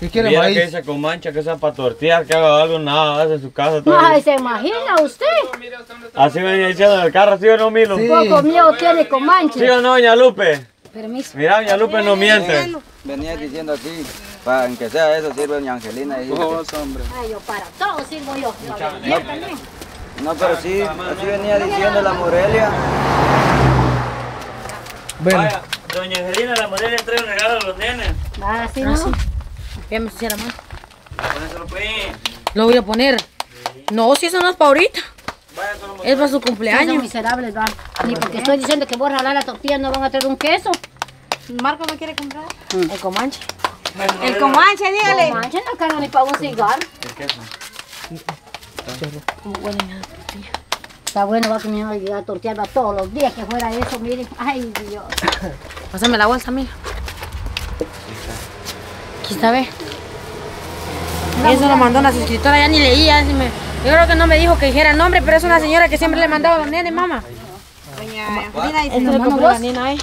¿Qué quiere maíz? que dice con mancha, que sea para tortear, que haga algo, nada, hace en su casa. todo Ay. ¿se imagina usted? Así venía diciendo en el carro, ¿sí o no, Milo? Sí. Poco miedo tiene con ¿Sí manches. o no, doña Lupe? Permiso. Mira, doña Lupe no miente. Venía diciendo aquí, para que sea eso sirve doña Angelina. y dice que- Ay, yo para todo sirvo yo. También. No, pero sí, así venía diciendo la Morelia. Bueno, Vaya, doña Angelina, la modelo le trae un regalo a los nenes. Ah, sí, ¿no? Ya me hiciera más. Póneselo, pues. Lo voy a poner. No, si eso no es para ahorita. Vaya, solo Es para su cumpleaños. miserables, va. Ni porque estoy diciendo que voy a jalar la tortilla no van a traer un queso. Marco no quiere comprar. El comanche. El comanche, dígale. No manches, no cargo ni para un cigarro. el queso. Huele la tortilla. Está bueno, va a llegar a tortear va todos los días que fuera eso, miren. Ay, Dios. Pásame la bolsa, mira. Aquí está, ve. Eso lo mandó una suscriptora, ya ni leía. así me- Yo creo que no me dijo que dijera el nombre, pero es una señora que siempre le mandaba a los nenes, mamá. Esto le compré a la nena, eh.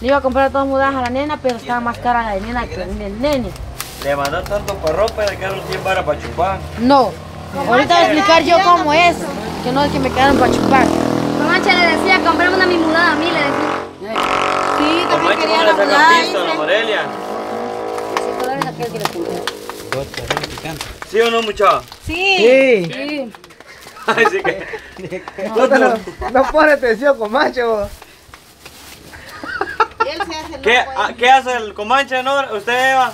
Le iba a comprar todas mudadas a la nena, pero estaba más cara la de nena que el del nene. Le mandó tanto para ropa y le quedaron 100 varas para chupar. No. Ahorita voy a explicar yo cómo es. Que no es que me quedaron para chupar. Comanche le decía, comprame una mi mudada a mí, le decía. sí, también quería ¿cómo la mudada, Morelia? Ese color es aquel que le compré. ¿Sí o no, muchacho? Sí. sí. Sí. Ay, sí que... No, lo- no pone atención hace ¿Qué, ah. ¿Qué hace el comanche, no? ¿Usted, Eva?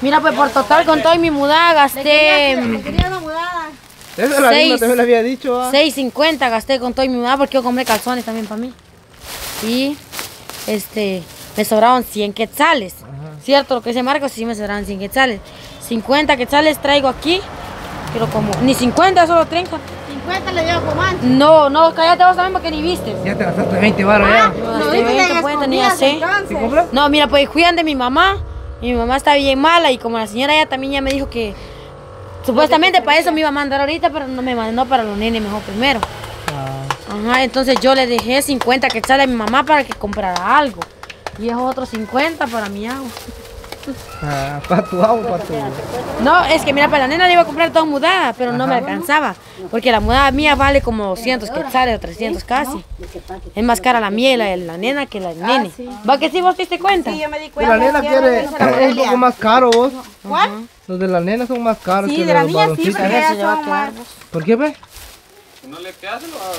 Mira, pues por total con todo y mi mudada gasté Le quería una mudada. Eso la Seis. misma también le había dicho. ¿ah? 6.50 gasté con todo y mi mudada porque yo compré calzones también para mí. Y este me sobraron 100 quetzales. Cierto, lo que dice Marcos, sí me sobraron 100 quetzales. 50 quetzales traigo aquí, pero como ni 50, solo 30. 50 le dio a comanche. No, no, cállate vos también porque ni viste. Ya te gastaste 20 baros ya. Lo gasté viste 20, en pues, tenía escondidas 6. entonces. ¿Sí compró? No, mira, pues cuidan de mi mamá. Y mi mamá está bien mala y como la señora ya también ya me dijo que supuestamente para eso me iba a mandar ahorita, pero no me mandó para los nenes mejor primero. Ah, Ajá, entonces yo le dejé 50 que sale a mi mamá para que comprara algo. Y esos otros 50 para mi agua. ah, para tu agua, para tu. No, es que mira, para la nena le iba a comprar toda mudada, pero no me alcanzaba. Porque la mudada mía vale como 200 quetzales o 300 casi. Es más cara la mía y la de la nena que la del nene. ¿Va que sí vos te diste cuenta? Sí, yo me di Pero cuenta. la nena quiere. la Es un poco más caro vos. ¿Cuál? Los de la nena son más caros Sí, que de la los niña sí, varoncitos. porque A ver si ellas le va a son más... ¿Por qué ve?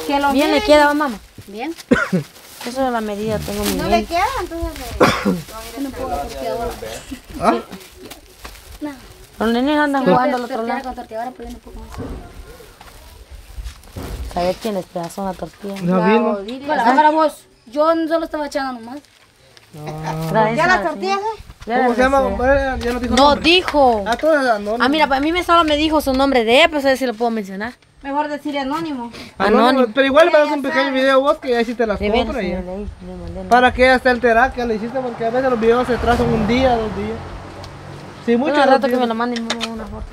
Que los Bien le queda, mamá. Bien. Eso es la medida, tengo mi no le queda, entonces... ¿Ah? Los nenes andan jugando al otro lado. Con tortilla, ahora poniendo un poco más. ¿Sabes quién les pedazó una tortilla? La Vilma. Bueno, ahora vos. Yo no solo estaba echando nomás. ¿Ya las tortillas? eh? ¿Cómo se llama? compadre? Ya no dijo No nombre. dijo. Ah, todas las no. Ah, mira, para mí me solo me dijo su nombre de él, pero sé si lo puedo mencionar. Mejor decir anónimo. Anónimo. Pero igual me das un pequeño video vos que ahí sí te las compras. sí, ya. le leí, le mandé. Para que ella esté alterada que le hiciste porque a veces los videos se trazan un día, dos días. Sí, mucho Bueno, rato que me lo manden una- una foto.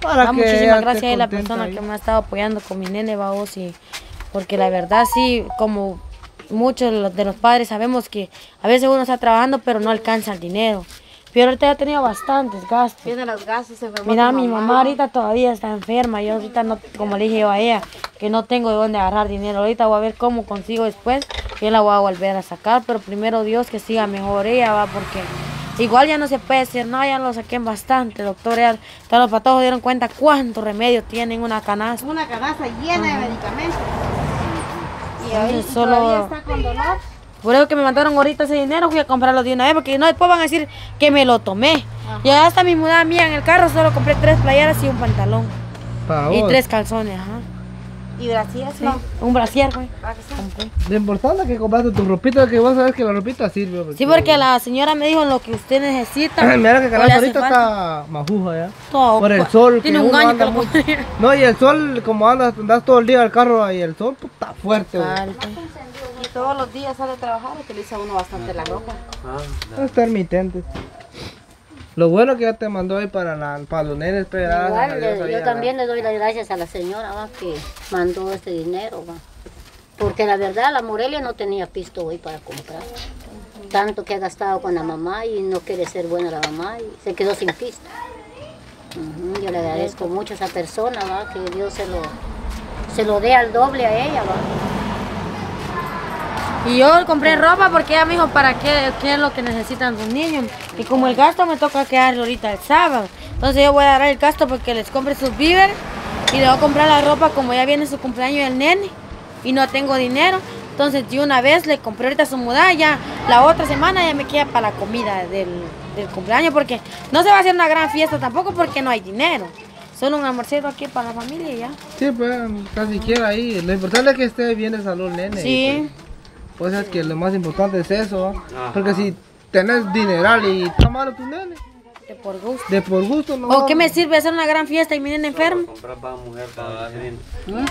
Para Ah, que muchísimas ella gracias a la persona ahí. que me ha estado apoyando con mi nene, vamos, y porque la verdad sí, como muchos de los- padres sabemos que a veces uno está trabajando pero no alcanza el dinero. Pero ahorita ya he tenido bastantes gastos. Tiene los gastos, se enfermó Mira, mi mamá ahorita todavía está enferma. Yo ahorita no, como le dije yo a ella, que no tengo de dónde agarrar dinero. Ahorita voy a ver cómo consigo después. Yo la voy a volver a sacar, pero primero Dios que siga mejor ella, va, porque igual ya no se puede decir, no, ya lo saqué bastante, doctor. Ya, todos los patojos dieron cuenta cuántos remedios tienen una canasta. Una canasta llena de medicamentos. Y ahí Entonces, todavía solo- está con dolor. Por eso que me mandaron ahorita ese dinero, fui a comprarlo de una vez, porque no después van a decir que me lo tomé. Y hasta mi mudada mía en el carro solo compré tres playeras y un pantalón. Para Y vos. tres calzones, ajá. Y brasieres no. Un brasier, güey. Lo importante es que compraste tu ropita, que vos sabes que la ropita sirve. Sí, porque la señora me dijo lo que usted necesita. Mira que hace ahorita está majuja ya. Todo, por el sol que Tiene un uno año que lo. No, y el sol, como andas, andas todo el día al carro y el sol, puta fuerte, güey. Y todos los días sale a trabajar, utiliza uno bastante la ropa. Es intermitente. Lo bueno que ya te mandó ahí para, la, para los nenes, a Igual, le- yo también le doy las gracias a la señora ¿va? que mandó este dinero. ¿va? Porque la verdad la Morelia no tenía pisto hoy para comprar. tanto que ha gastado con la mamá y no quiere ser buena la mamá y se quedó sin pista. Ujú, Yo le agradezco mucho a esa persona, ¿va? que Dios se lo, se lo dé al doble a ella. ¿va? Y yo compré ropa porque ella me dijo para qué, qué es lo que necesitan sus niños. Y como el gasto me toca quedar ahorita el sábado. Entonces yo voy a dar el gasto porque les compre sus víveres y le voy a comprar la ropa como ya viene su cumpleaños del nene y no tengo dinero. Entonces de una vez le compré ahorita su mudada ya la otra semana ya me queda para la comida del, del cumpleaños porque no se va a hacer una gran fiesta tampoco porque no hay dinero. Solo un almuercito aquí para la familia y ya. Sí, pues, casi quiera ahí. Lo importante es que esté bien de salud, nene. Sí. Pues es que lo más importante es eso. ¿va? Porque si tenés dineral y está malo tu nene, De por gusto. de por gusto no. ¿O qué me sirve hacer una gran fiesta y mi nene enfermo? Comprar para mujer, para Angelina.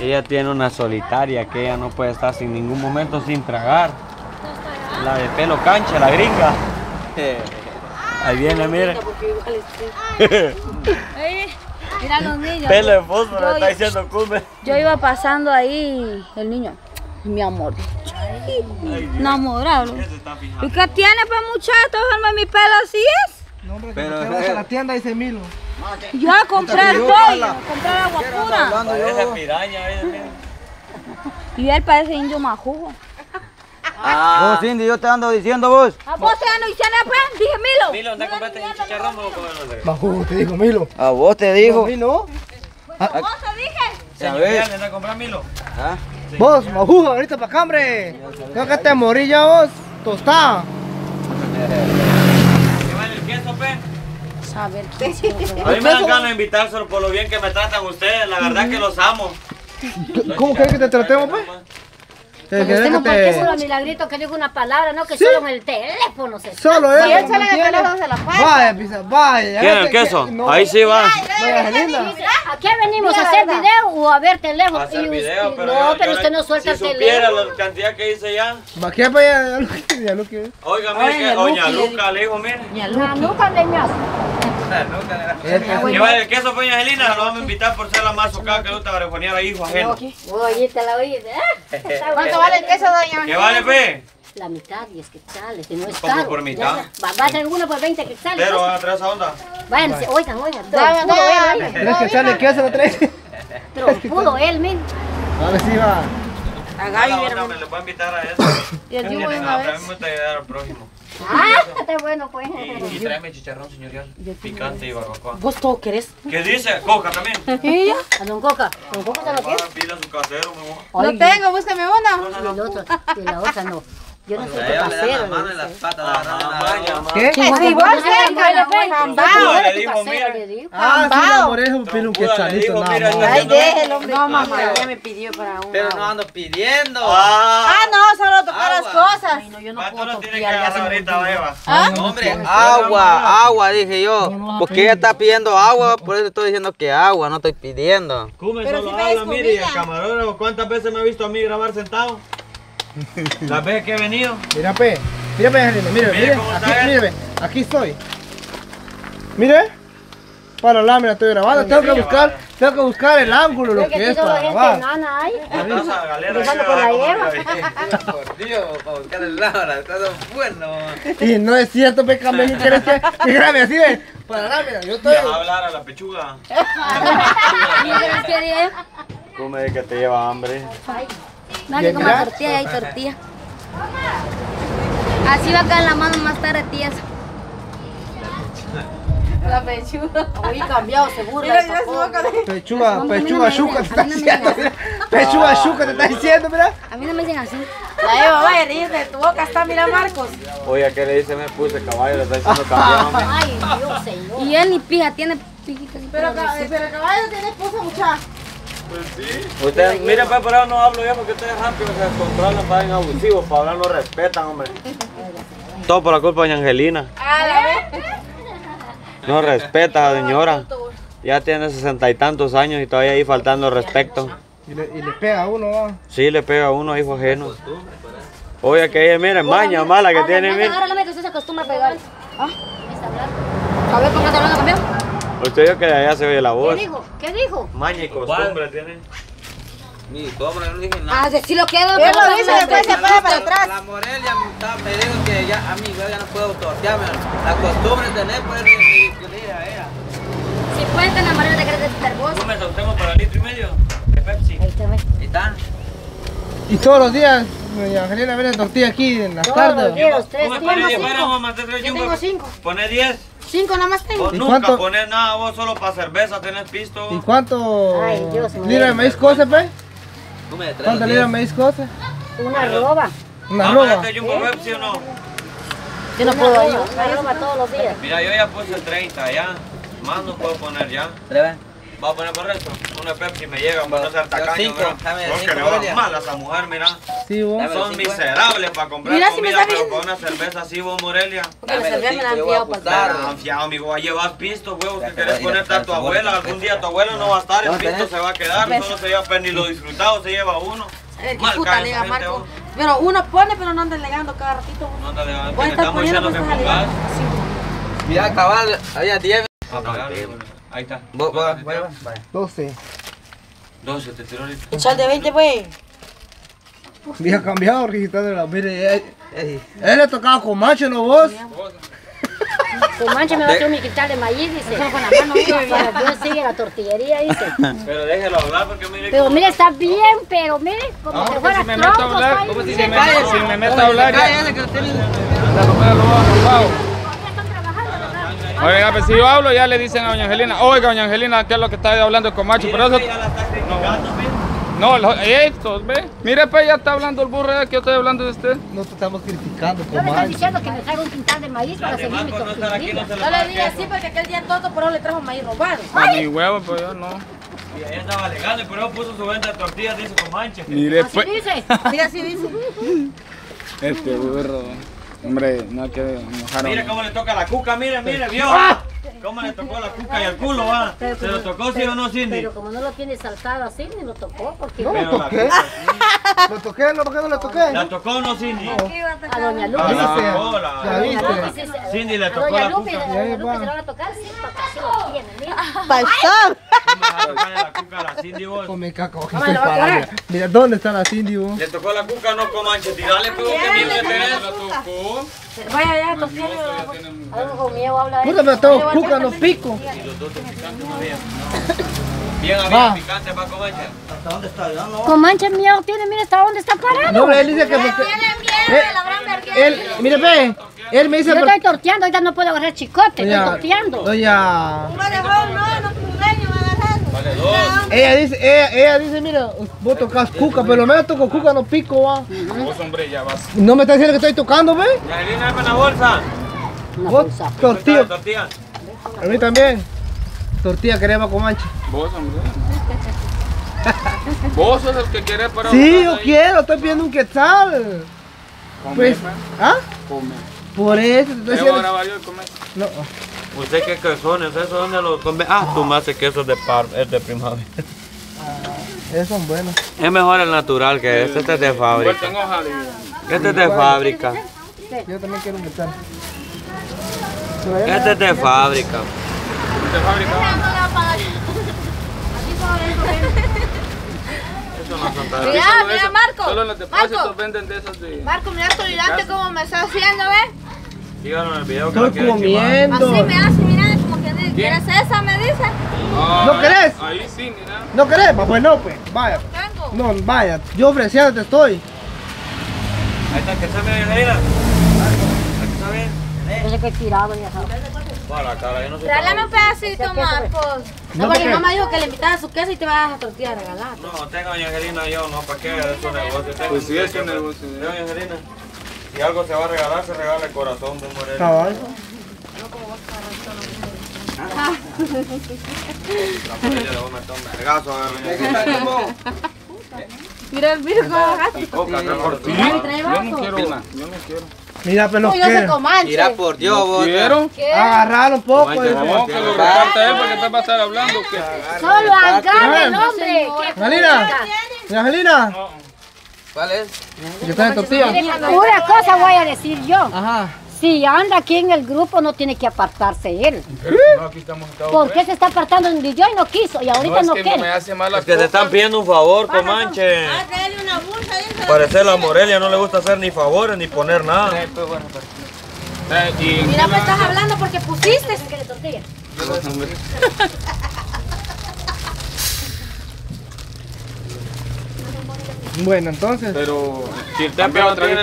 Ella tiene una solitaria que ella no puede estar sin ningún momento sin tragar. La de pelo cancha, la gringa. Ahí viene, mire. Mira los niños. Pelo de fósforo, está diciendo cumbe. Yo iba pasando ahí, el niño, mi amor. Enamorado. ¿Y qué tiene, pues, muchacho? Déjame mi pelo así es. No, hombre, que Pero, te vas eh. a la tienda dice Milo. Yo a comprar yo, pollo, ala. comprar agua pura. Hablando Esa piraña, ahí, mire. Y él parece indio majugo. Oh, Cindy, yo te ando diciendo vos. ¿A vos te ando diciendo, pues? Dije, Milo. Milo, ¿dónde compraste un chicharrón o comer Bajo, te digo Milo. A vos te digo. A mí no. ¿Vos te dije? ¿Sabes? ¿Dónde comprar Milo? Ah, Vos, majuja, ahorita para acá, hombre. Creo que te morí ya vos. Tostada. ¿Qué vale el queso, pe? Saber qué es. A mí me dan ganas de invitárselo por lo bien que me tratan ustedes. La verdad que los amo. ¿Cómo querés que te tratemos, pues? ¿Te por qué te... solo a Milagrito que digo una palabra, no que solo en el teléfono se Solo él. él ¿me sale en el teléfono, se la pasa. Vaya, pisa, vaya. ¿Quieren el queso? no. Ahí sí va. Vaya, linda. Dice, ¿A qué venimos a hacer video o a ver teléfono? A hacer Y video, usted- pero no, yo- pero yo usted no suelta si el supiera teléfono. la cantidad que hice ya. Va que para allá. Oiga, mire que doña Luca le dijo, mire. Ña La Luqui. Vale el queso, doña Angelina, lo vamos a invitar por ser la más socada que no te barejonear a hijo ajeno. Oye, te la oí. ¿eh? ¿Cuánto vale el queso, doña? ¿Qué vale, pe? La mitad, 10 quetzales, que no es ¿Cómo caro. por mitad? Va, va a ser uno por 20 quetzales. Pero van a traer esa onda. Vayan, oigan, oigan. Dame, dame. él, ¿Crees que sale queso la oigan. Trompudo él, min. A ver si va. A Gaby, le voy a invitar a eso. Y de Tienen una hambre, a mí me gusta ayudar al prójimo. Ah, está bueno, pues. Y, y tráeme chicharrón señorial, picante y barbacoa. ¿Vos todo querés? ¿Qué dice? Coca también. A Don Coca. Don Coca se lo Va quiere. a pila a su casero, mi amor. No tengo, búscame una. Y el otro, y la otra no. Yo no vaya, mano. ma. ¿Qué? Si vos cerca, Trompudo le dijo, mira. Ah, sí, mi amor, es un está Ay, déjelo. No, mamá, ella me pidió para un. Pero no ando pidiendo. Ah, Ah, no, solo tocar las Agua. cosas. No, yo no Ah, puedo. Eva. No, hombre, agua, agua, dije yo. Porque ella está pidiendo agua, por eso estoy diciendo que agua, no estoy pidiendo. Come solo habla, mire, y el camarógrafo, ¿cuántas veces me ha visto a mí grabar sentado? Las veces que he venido. Mira, pe. Mira, pe, mire, Mire mire. cómo Aquí, mire, aquí estoy. Mire. Para la lámina estoy grabando. Tengo que buscar, tengo que buscar el ángulo, lo que es para grabar. enana hay. Esa galera Empezando ahí con la abajo, Eva. mira, Por Dios, para buscar el Laura, está bueno. Y no es cierto, pe, Camilo, ¿quieres que, que grabe así, ve? Para la lámina, yo estoy... Deja hablar a la pechuga. Come de que te lleva hambre. Dale, como tortilla y hay tortilla. Así va a quedar la mano más tarde, tías. La pechuga. Hoy cambiado, seguro. Mira, la mira su tapó. boca de- Pechuga, No, a mí no pechuga chuca te está a diciendo, mira. Pechuga chuca te está diciendo, mira. A mí no me dicen así. La Eva, vaya, ríete tu boca, está, mira Marcos. Oye, ¿qué le dice? Me puse caballo, le está diciendo hombre. Ay, Dios, señor. Y él ni pija, tiene pijitas. Pero, pero el caballo tiene esposa, muchacha. Ustedes, mire, pues, por eso no hablo yo porque ustedes rápido se descontrolan, pagan abusivos, para hablar no respetan, hombre. Todo por la culpa de doña Angelina. A la vez. No respeta, señora. Ya tiene sesenta y tantos años y todavía ahí faltando respeto. Y le, y le pega a uno, va. Sí, le pega a uno, hijo ajeno. Oye, que ella, mire, maña mala que tiene, mire. Ahora la que usted se acostumbra a pegar. A ver, ¿por qué te hablando conmigo? Usted dijo que de allá se oye la ¿Qué voz. dijo? ¿Qué dijo? Maña y costumbre tiene. Ni cómo, yo no dije nada. Ah, decir lo que era. Él lo dice, después se pone para atrás. La Morelia me, está- me dijo que ya a mí yo ya no puedo tortearme. La costumbre de tener, pues, yo le dije a ella. Si pueden tener manera de querer estar vos. ¿Tú me soltemos para litro y medio de Pepsi? Ahí te ves. ¿Y está? Y todos los días, doña Angelina vende tortilla aquí en las Todos los tardes. días, tres Tú me pones tiempos, 10 varas, cinco. mamá, te traigo Yo tengo cinco. Pone 10. Cinco nada más tengo. Vos ¿Y nunca cuánto? pones nada, vos solo para cerveza tenés pisto. ¿Y cuánto Ay, Dios mío. libra de maíz cose, pe? Tú me traes ¿Cuánto maíz cose? Una roba. Una roba. ¿este Jumbo Pepsi o no? Yo no puedo ir. una roba todos los días. Mira, yo ya puse 30 ya. Más no puedo poner ya. Tres. ¿Va a poner por eso? Una Pepsi me llega para no ser tacaño, bro. Porque cinco, le va Aurelia. mal a esa mujer, mira. Sí, vos. Dame. Son cinco, miserables para comprar Mira, si me comida, pero viendo. para una cerveza así, vos, Morelia. Porque la cerveza me la han yo voy a pillado para apuntar. Pero, confiado, amigo, ya llevas pisto, huevos, Ya que querés a a ponerte a tu abuela. Algún día tu abuela no va a estar, el pisto se va a quedar, solo se lleva, pero ni lo disfrutado se lleva uno. A ver, qué Mal puta Marco. vos. Pero uno pone, pero no anda legando cada ratito. No te le Voy a te estar estamos poniendo diciendo que pues pongas. Sí. Mira, cabal, había 10. Ahí está. Vos, vos, ¿Cuánto te vos, tiró? vaya. 12. 12 te tiró ahorita. Echar de 20, pues. Había cambiado registrando la. Mire, él, él le tocaba con macho, ¿no vos? Tu mancha me va a hacer un quintal de maíz, dice. Con la mano, para que yo siga la tortillería, dice. Pero déjelo hablar porque mire. Pero mire, está bien, pero mire, como que fuera troncos ahí. Si me, si me meto a hablar, ya, Cállate que usted la comida lo va a pago. Oiga, pues si yo hablo, ya le dicen a doña Angelina, oiga, doña Angelina, ¿qué es lo que está hablando con Macho? Mire, Pero eso, no, los- estos, ve. Mire, pues ya está hablando el burro, que yo estoy hablando de usted. No te estamos criticando, Yo le estoy diciendo que me traiga un quintal de maíz para seguir mi a le diga así porque aquel día todo por eso le trajo maíz robado. A mi huevo, pues yo no. Y ahí estaba legal, pero puso su venta de tortillas, dice con mancha. Mire, Así pues. dice. Sí, así dice. Este burro. Hombre, no hay que enojar a Mire uno. cómo le toca la cuca, mire, mire, vio. ¿Cómo le tocó la cuca y el culo, va? ¿Se lo tocó sí o no, Cindy? Pero como no lo tiene saltado así, ni lo tocó, porque No Pero lo la toqué. cuca, ¿Lo toqué? ¿Lo toqué? ¿No lo toqué? ¿La tocó o no, Cindy? a doña Ah, Lupe. la Dice, tocó, la- A viste. doña. Cindy le A tocó doña la Lupe, cuca. a doña Lupe se lo van a tocar, sí, porque así lo tiene, mira. Pastor. ¿Cómo vas a tocarle la cuca a la Cindy vos? Come caca, Mamá, ¿lo va a para. correr? Mira, ¿dónde está la Cindy, vos? Le tocó la cuca, no con mancha, tirale, pero que tenés. Vaya ya, tortilla. Algo con miedo habla Puta, pero tengo cuca, no pico. Bien, había picante para con mancha. Con mancha miedo tiene, mira hasta dónde está parado. No, él dice que. porque- Él, mire, ve. Él me dice. Yo estoy torteando, ahorita no puedo agarrar chicote, estoy Doña. torteando. Vale, dos. Ella dice, ella, ella dice, mira, vos tocas cuca, pero me toco cuca, no pico, va. Vos, hombre, ya vas. No me está diciendo que estoy tocando, ve. Angelina, dame una bolsa. Una Vos, bolsa. tortilla. Tortilla. A mí también. Tortilla crema con mancha. Vos, hombre. Vos sos el que querés para Sí, yo quiero, estoy pidiendo un quetzal. Pues, ¿ah? Come. Por eso te estoy Te voy a diciendo. grabar yo y comer. No, ¿Usted qué quesones? ¿Eso dónde lo come? Ah, tú me haces quesos de par, es de primavera. esos son buenos. Es mejor el natural que este, este es de fábrica. Este es de fábrica. Yo también quiero un quetzal. Este es de fábrica. De fábrica. Eso no son tan- Mira, mira, Marco. Solo los depósitos Marco. venden de esos de. Marco, mira tolerante como me está haciendo, ¿ves? En el video que Estoy comiendo. Así me hace, mira, como que dice, ¿quieres esa? Me dice. Ah, ¿No querés? Ahí sí, mira. ¿No querés? Pues no, pues, vaya. Tengo. No, vaya, yo ofreciéndote estoy. Ahí está, que se me Angelina. Aquí que. Para cara, yo no sé. Un pedacito, Marcos. No, No, porque mi mamá dijo que le invitaba a su casa y te vas a tortilla a regalar. No, tenga doña Angelina yo, no, ¿para qué? Es un negocio. Pues sí, es un negocio, doña Angelina. Si algo se va a regalar, se regala el corazón de un moreno. Cabal. La familia le va a meter un vergazo a doña Angelina. Mira, por ti. Yo no quiero una. Yo no quiero. Mira, pero No. Mira por Dios, vos. ¿Quiero? Agarrar un poco. No, que lo reparte él porque te va a estar hablando. Solo agarre el hombre. ¿Qué Angelina, Angelina, ¿Cuál es? yo tortilla. Una cosa voy a decir yo. Ajá. Si anda aquí en el grupo no tiene que apartarse él. No, aquí estamos todos. ¿Por qué se está apartando? Ni yo y no quiso y ahorita No, no, es que no me quiere. hace mala Es que te están pidiendo un favor, Comanche. Parecer la Morelia no le gusta hacer ni favores ni poner nada. Eh, y Mira, pues estás hablando porque pusiste. Bueno, entonces. Pero Si te han pegado otra vez,